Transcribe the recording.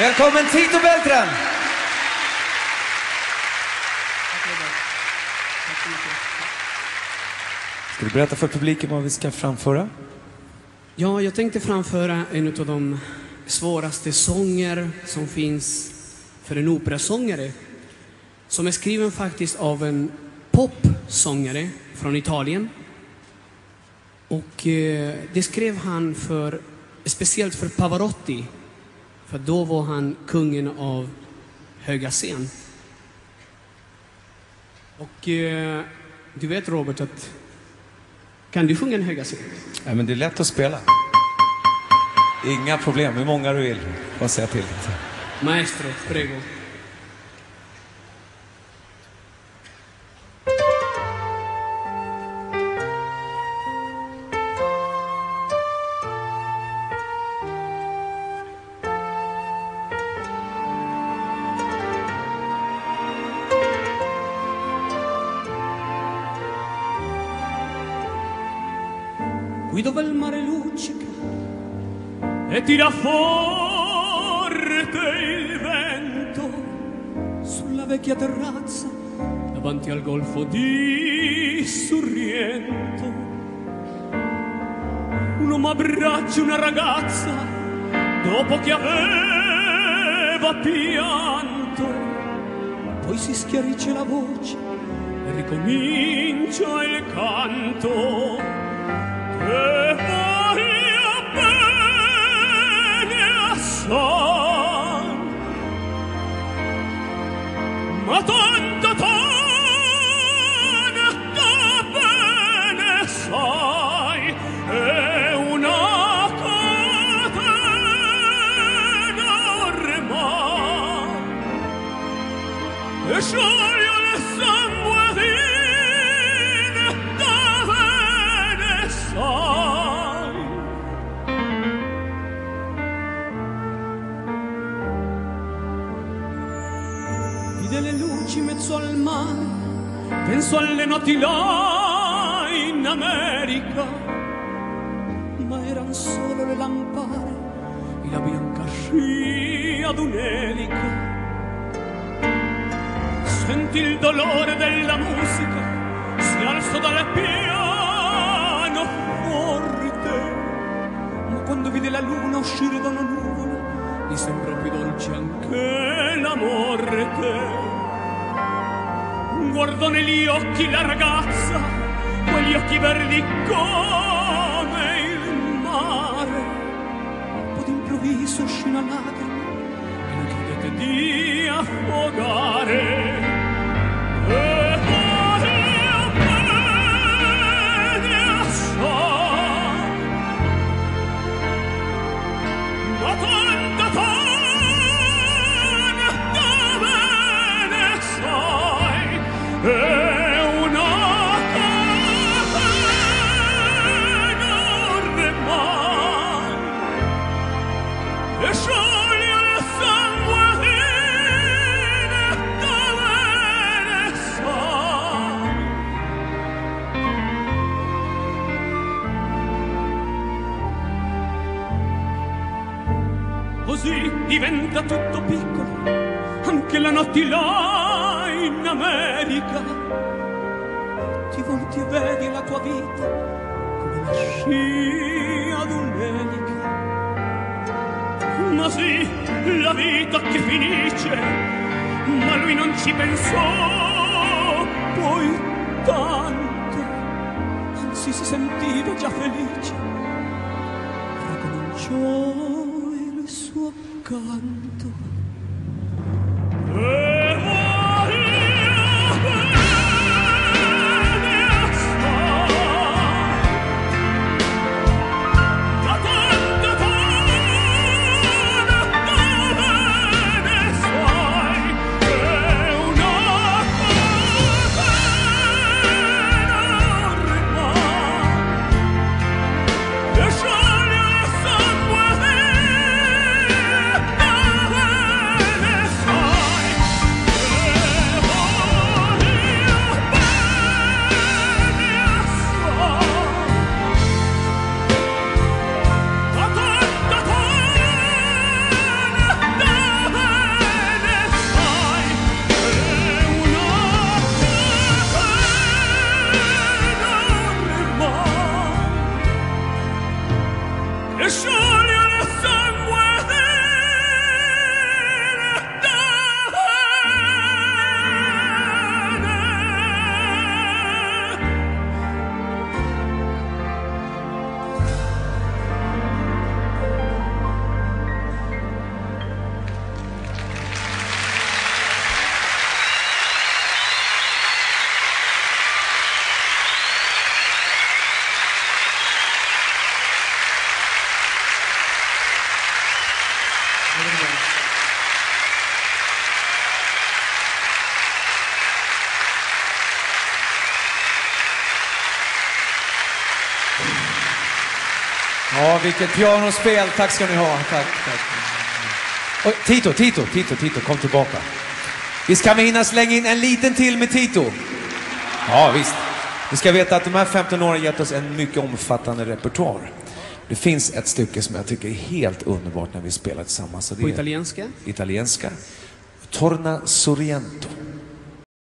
Välkommen Tito Beltran! Ska du berätta för publiken vad vi ska framföra? Ja, jag tänkte framföra en av de svåraste sånger som finns för en operasångare. Som är skriven faktiskt av en popsångare från Italien. Och eh, det skrev han för, speciellt för Pavarotti. För då var han kungen av Höga Scen. Och eh, du vet Robert att kan du sjunga en Höga Scen? Ja, men det är lätt att spela. Inga problem, hur många du vill. Bara säga till. Maestro, prego. Qui dove il mare luccica e tira forte il vento sulla vecchia terrazza davanti al golfo di Sorrento. Un uomo abbraccia una ragazza dopo che aveva pianto, poi si schiarisce la voce e ricomincia il canto e voglio bene assai penso alle notti là in America, ma eran solo le lampare e la bianca scia d'un'elica. Sentì il dolore della musica, si alzò dal piano forte, ma quando vide la luna uscire da una nuvola, gli sembrò più dolce anche la morte. Guardò negli occhi la ragazza, quegli occhi verdi come il mare. Poi d'improvviso uscì una lacrima e lo chiedette di affogare. Diventa tutto piccolo, anche la notte là in America. Ti volti e vedi la tua vita come la scia d'un'elica. Ma sì, la vita che finisce, ma lui non ci pensò poi tanto, anzi si sentiva già felice ricominciò il suo 感动。Ja, vilket pianospel. Tack ska ni ha. Tack, tack. Och Tito, Tito, Tito, Tito, kom tillbaka. Visst kan vi hinna slänga in en liten till med Tito? Ja, visst. Ni ska veta att de här 15 åren gett oss en mycket omfattande repertoar. Det finns ett stycke som jag tycker är helt underbart när vi spelar tillsammans. På italienska. Italienska. Torna Sorrento.